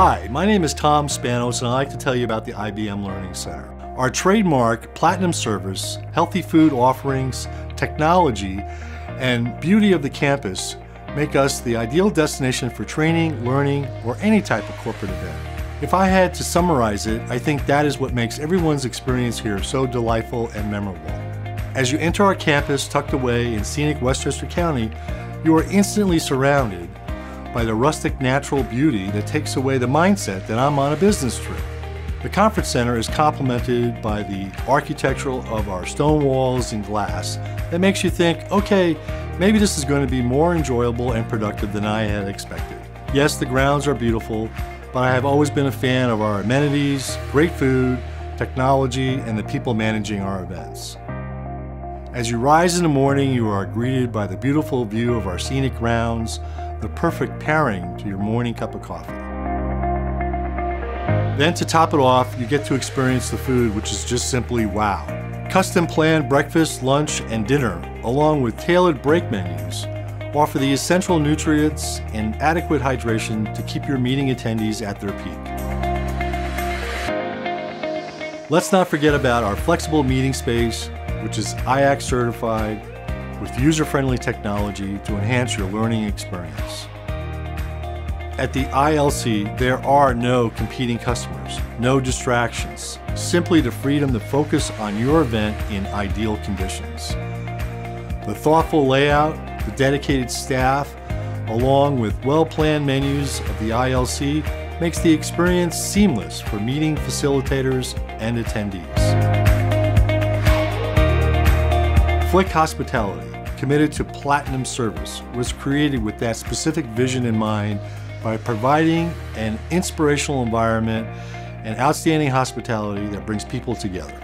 Hi, my name is Tom Spanos and I'd like to tell you about the IBM Learning Center. Our trademark platinum service, healthy food offerings, technology, and beauty of the campus make us the ideal destination for training, learning, or any type of corporate event. If I had to summarize it, I think that is what makes everyone's experience here so delightful and memorable. As you enter our campus tucked away in scenic Westchester County, you are instantly surrounded by the rustic natural beauty that takes away the mindset that I'm on a business trip. The conference center is complemented by the architectural of our stone walls and glass that makes you think, okay, maybe this is going to be more enjoyable and productive than I had expected. Yes, the grounds are beautiful, but I have always been a fan of our amenities, great food, technology, and the people managing our events. As you rise in the morning, you are greeted by the beautiful view of our scenic grounds, the perfect pairing to your morning cup of coffee. Then to top it off, you get to experience the food, which is just simply wow. Custom planned breakfast, lunch, and dinner, along with tailored break menus, offer the essential nutrients and adequate hydration to keep your meeting attendees at their peak. Let's not forget about our flexible meeting space, which is IAC certified with user-friendly technology to enhance your learning experience. At the ILC, there are no competing customers, no distractions, simply the freedom to focus on your event in ideal conditions. The thoughtful layout, the dedicated staff, along with well-planned menus of the ILC makes the experience seamless for meeting facilitators and attendees. Flik Hospitality, committed to platinum service, was created with that specific vision in mind by providing an inspirational environment and outstanding hospitality that brings people together.